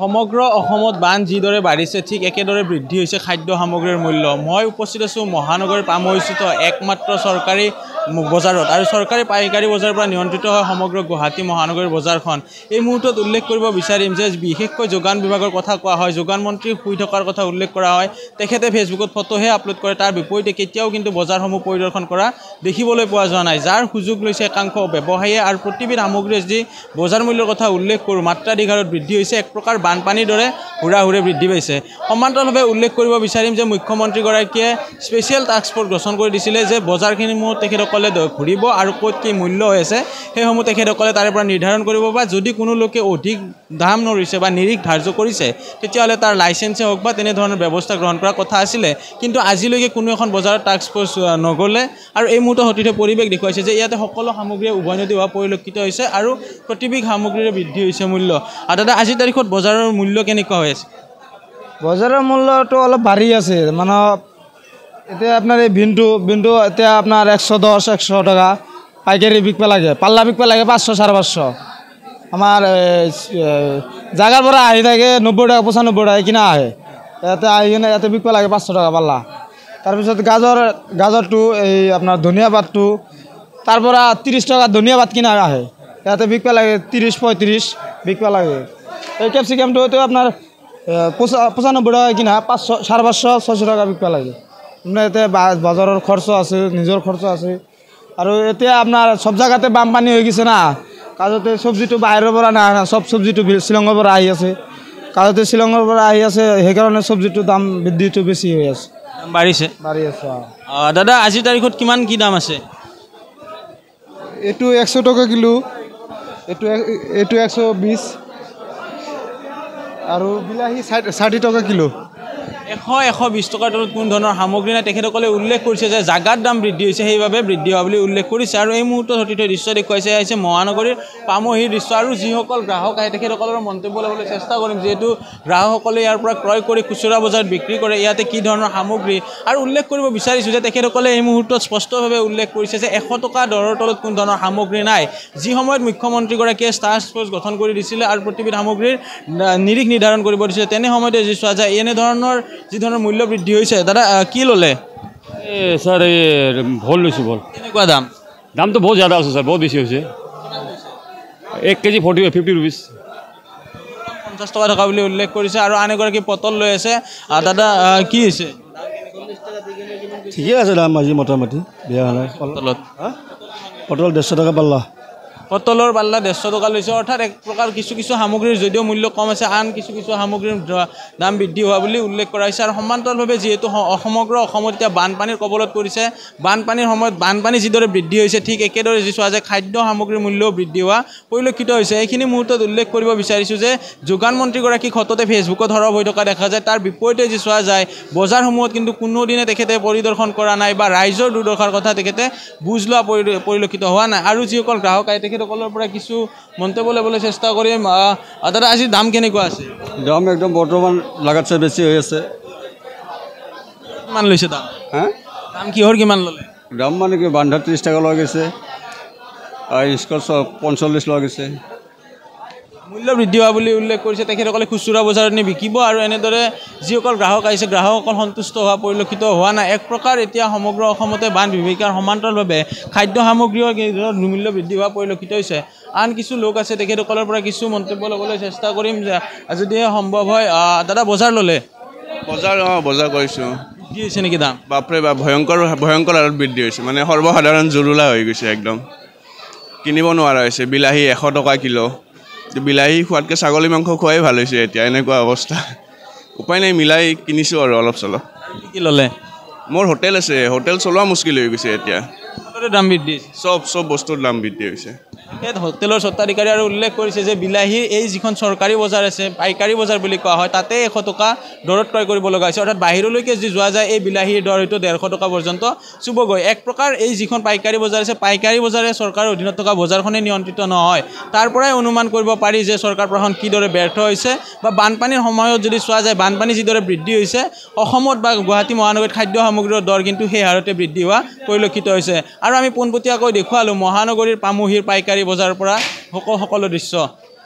সমগ্ৰ অসমত বান যিদৰে বাঢ়িছে ঠিক একেদৰে বৃদ্ধি হৈছে খাদ্য সামগ্ৰীৰ মূল্য। মই উপস্থিত আছোঁ মহানগৰীৰ পামহিস্থিত একমাত্ৰ চৰকাৰী বজাৰত আৰু চৰকাৰী পাইকাৰী বজাৰৰ পৰা নিয়ন্ত্ৰিত হয় সমগ্ৰ গুৱাহাটী মহানগৰীৰ বজাৰখন। এই মুহূৰ্তত উল্লেখ কৰিব বিচাৰিম যে বিশেষকৈ যোগান বিভাগৰ কথা কোৱা হয়। যোগান মন্ত্ৰী শুই থকাৰ কথা উল্লেখ কৰা হয়। তেখেতে ফেচবুকত ফটোহে আপলোড কৰে। তাৰ বিপৰীতে কেতিয়াও কিন্তু বজাৰসমূহ পৰিদৰ্শন কৰা দেখিবলৈ পোৱা যোৱা নাই। যাৰ সুযোগ লৈছে একাংশ ব্যৱসায়ীয়ে আৰু প্ৰতিবিধ সামগ্ৰীৰ যি বজাৰ মূল্যৰ কথা উল্লেখ কৰোঁ মাত্ৰাধিক হাৰত বৃদ্ধি হৈছে। এক প্ৰকাৰ বানপানীৰ দৰে হুৰা হুৰে বৃদ্ধি পাইছে। সমান্তৰালভাৱে উল্লেখ কৰিব বিচাৰিম যে মুখ্যমন্ত্ৰীগৰাকীয়ে স্পেচিয়েল টাস্ক ফ'ৰ্চ গঠন কৰি দিছিলে যে বজাৰখিনিসমূহ তেখেতসকলে দ- ঘূৰিব আৰু ক'ত কি মূল্য হৈ আছে সেইসমূহ তেখেতসকলে তাৰে পৰা নিৰ্ধাৰণ কৰিব বা যদি কোনো লোকে অধিক দাম নৰিছে বা নিৰিখ ধাৰ্য কৰিছে তেতিয়াহ'লে তাৰ লাইচেঞ্চে হওক বা তেনেধৰণৰ ব্যৱস্থা গ্ৰহণ কৰাৰ কথা আছিলে। কিন্তু আজিলৈকে কোনো এখন বজাৰত টাস্ক ফ'ৰ্চ নগ'লে। আৰু এই মুহূৰ্তত সতীৰ্থ পৰিৱেশ দেখুৱাইছে যে ইয়াতে সকলো সামগ্ৰীয়ে উভৈনদী হোৱা পৰিলক্ষিত হৈছে আৰু প্ৰতিবিধ সামগ্ৰীৰে বৃদ্ধি হৈছে মূল্য। আৰু দাদা আজিৰ তাৰিখত বজাৰৰ মূল্য কেনেকুৱা হৈ আছে? বজাৰৰ মূল্যটো অলপ বাঢ়ি আছে। মানে এতিয়া আপোনাৰ এই ভিনটো ভিনটো এতিয়া আপোনাৰ একশ দহ একশ টকা। পাইকাৰী বিকিব লাগে পাল্লা বিকিব লাগে পাঁচশো চাৰে পাঁচশো। এ, জাগাৰ পৰা আহি থাকে নব্বৈ টকা পঁচানব্বৈ টকা কিনা আহে। ইয়াতে আহি কিনে ইয়াতে বিকিব লাগে পাঁচশো টকা পাল্লা। তাৰপিছত গাজৰ গাজৰটো এই আপোনাৰ ধনিয়া পাতটো তাৰ পৰা ত্ৰিছ টকা ধনিয়া পাত কিনা আহে। ইয়াতে বিকিব লাগে ত্ৰিছ পঁয়ত্ৰিছ বিকিব লাগে। এই কেপচিকামটো আপোনাৰ পঁচা পঁচানব্বৈ টকা কিনা পাঁচশো চাৰে পাঁচশো ছয়শো টকা বিকিব লাগে। আপোনাৰ বা- বজাৰৰ খৰচ আছে নিজৰ খৰচ আছে। আৰু এতিয়া আপোনাৰ চব জেগাতে বানপানী হৈ গৈছে না। কাজতে চব্জিটো বাহিৰৰ পৰা নাহে না চব চব্জিটো শ্বিলঙৰ পৰা আহি আছে। কাজতে শ্বিলঙৰ পৰা আহি আছে সেইকাৰণে চব্জিটোৰ দাম বৃদ্ধিটো বেছি হৈ আছে। বাঢ়িছে। বাঢ়ি আছে অঁ। দাদা আজিৰ তাৰিখত কিমান কি দাম আছে? এইটো একশ টকা কিলো এইটো এইটো একশ বিছ আৰু বিলাহী ষাঠি টকা কিলো। এশ এশ বিছ টকাৰ তলত কোনো ধৰণৰ সামগ্ৰী নাই। তেখেতসকলে উল্লেখ কৰিছে যে জাগাত দাম বৃদ্ধি হৈছে সেইবাবে বৃদ্ধি হোৱা বুলি উল্লেখ কৰিছে আৰু এই মুহূৰ্তত সতীৰ্থ দৃশ্য দেখুৱাইছে আহিছে মহানগৰীৰ পামহিৰ দৃশ্য আৰু যিসকল গ্ৰাহক আহে তেখেতসকলৰ মন্তব্য ল'বলৈ চেষ্টা কৰিম। যিহেতু গ্ৰাহকসকলে ইয়াৰ পৰা ক্ৰয় কৰি খুচুৰা বজাৰত বিক্ৰী কৰে ইয়াতে কি ধৰণৰ সামগ্ৰী? আৰু উল্লেখ কৰিব বিচাৰিছোঁ যে তেখেতসকলে এই মুহূৰ্তত স্পষ্টভাৱে উল্লেখ কৰিছে যে এশ টকা দৰৰ তলত কোনো ধৰণৰ সামগ্ৰী নাই। যি সময়ত মুখ্যমন্ত্ৰীগৰাকীয়ে টাস্ক ফ'ৰ্চ গঠন কৰি দিছিলে আৰু প্ৰতিবিধ সামগ্ৰীৰ নিৰিখ নিৰ্ধাৰণ কৰিব দিছিলে তেনে সময়তে যি চোৱা যায় এনেধৰণৰ যি ধৰণৰ মূল্য বৃদ্ধি হৈছে দাদা কি ল'লে? এই স্যাৰ এই ভোল লৈছোঁ ভোল। কেনেকুৱা দাম? দামটো বহুত জ্যাদা আছে স্যাৰ বহুত বেছি হৈছে। এক কেজি ফৰ্টি ফিফটি ৰুপিজ। পঞ্চাছ টকা থকা বুলি উল্লেখ কৰিছে আৰু আন এগৰাকী পটল লৈ আছে। দাদা কি হৈছে? ঠিকে আছে দাম আজি মোটামুটি বেয়া হোৱা নাই। পটলত। পটল ডেৰশ টকা পাল্লা। পটলৰ পাল্লা ডেৰশ টকা লৈছে। অৰ্থাৎ এক প্ৰকাৰ কিছু কিছু সামগ্ৰীৰ যদিও মূল্য কম আছে আন কিছু কিছু সামগ্ৰীৰ দাম বৃদ্ধি হোৱা বুলি উল্লেখ কৰা হৈছে। আৰু সমান্তৰালভাৱে যিহেতু সমগ্ৰ অসমত এতিয়া বানপানীৰ কবলত পৰিছে বানপানীৰ সময়ত বানপানী যিদৰে বৃদ্ধি হৈছে ঠিক একেদৰে যি চোৱা যায় খাদ্য সামগ্ৰীৰ মূল্যও বৃদ্ধি হোৱা পৰিলক্ষিত হৈছে। এইখিনি মুহূৰ্তত উল্লেখ কৰিব বিচাৰিছোঁ যে যোগান মন্ত্ৰীগৰাকী সততে ফেচবুকত সৰব হৈ থকা দেখা যায়। তাৰ বিপৰীতে যি চোৱা যায় বজাৰসমূহত কিন্তু কোনোদিনে তেখেতে পৰিদৰ্শন কৰা নাই বা ৰাইজৰ দুৰ্দশাৰ কথা তেখেতে বুজ লোৱা পৰি- পৰিলক্ষিত হোৱা নাই। আৰু যিসকল গ্ৰাহক আহে তেখেতসকলৰ পৰা কিছু মন্তব্য ল'বলৈ চেষ্টা কৰিম। দাদা আজিৰ দাম কেনেকুৱা আছে? দাম একদম বৰ্তমান লাগাতছে বেছি হৈ আছে। কিমান লৈছে দাম? হা? দাম কিহৰ কিমান ল'লে? দাম মানে কি বান্ধা ত্ৰিছ টকা লোৱা গৈছে। আৰু স্কচ পঞ্চল্লিছ লোৱা গৈছে। মূল্য বৃদ্ধি হোৱা বুলি উল্লেখ কৰিছে তেখেতসকলে খুচুৰা বজাৰত নি বিকিব আৰু এনেদৰে যিসকল গ্ৰাহক আহিছে গ্ৰাহকসকল সন্তুষ্ট হোৱা পৰিলক্ষিত হোৱা নাই। এক প্ৰকাৰ এতিয়া সমগ্ৰ অসমতে বান বিভীষিকাৰ সমান্তৰালভাৱে খাদ্য কেইধৰণৰ মূল্য বৃদ্ধি হোৱা পৰিলক্ষিত হৈছে। আন কিছু লোক আছে তেখেতসকলৰ পৰা কিছু মন্তব্য ল'বলৈ চেষ্টা কৰিম যে যদিহে সম্ভৱ হয় দাদা বজাৰ ল'লে? বজাৰ অঁ বজাৰ কৰিছোঁ। বৃদ্ধি হৈছে নেকি দাম? বাপৰে বাপ ভয়ংকৰ ভয়ংকৰ হাৰত বৃদ্ধি হৈছে। মানে সৰ্বসাধাৰণ জুৰুলা হৈ গৈছে একদম। কিনিব নোৱাৰা হৈছে বিলাহী এশ টকা কিলো। বিলাহী খোৱাতকৈ ছাগলী মাংস খোৱাই ভাল হৈছে এতিয়া এনেকুৱা অৱস্থা। উপায় নাই মিলাই কিনিছোঁ আৰু অলপ চলপ। কি কি ল'লে? মোৰ হোটেল আছে হোটেল চলোৱা মুস্কিল হৈ গৈছে এতিয়া। সকলোৰে দাম বৃদ্ধি হৈছে। চব চব বস্তুৰ দাম বৃদ্ধি হৈছে। এই হোটেলৰ স্বত্বাধিকাৰী আৰু উল্লেখ কৰিছে যে বিলাহীৰ এই যিখন চৰকাৰী বজাৰ আছে পাইকাৰী বজাৰ বুলি কোৱা হয় তাতে এশ টকা দৰত ক্ৰয় কৰিব লগা হৈছে। অৰ্থাৎ বাহিৰলৈকে যি যোৱা যায় এই বিলাহীৰ দৰ হয়তো ডেৰশ টকা পৰ্যন্ত চুবগৈ। এক প্ৰকাৰ এই যিখন পাইকাৰী বজাৰ আছে পাইকাৰী বজাৰে চৰকাৰৰ অধীনত থকা বজাৰখনেই নিয়ন্ত্ৰিত নহয়। তাৰ পৰাই অনুমান কৰিব পাৰি যে চৰকাৰ প্ৰশাসন কিদৰে ব্যৰ্থ হৈছে বা বানপানীৰ সময়ত যদি চোৱা যায় বানপানী যিদৰে বৃদ্ধি হৈছে অসমত বা গুৱাহাটী মহানগৰীত খাদ্য সামগ্ৰীৰ দৰ কিন্তু সেই হাৰতে বৃদ্ধি হোৱা পৰিলক্ষিত হৈছে। আৰু আমি পোনপটীয়াকৈ দেখুৱালোঁ মহানগৰীৰ পামহিৰ পাইকাৰী বজাৰৰ পৰা সকলো দৃশ্য।